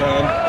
time.